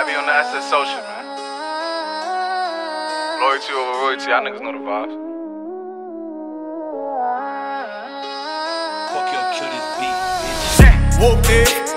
I be on the asset social, man. Loyalty over royalty, y'all niggas know the vibes. Fuck your kill this beat, bitch. Whoop it.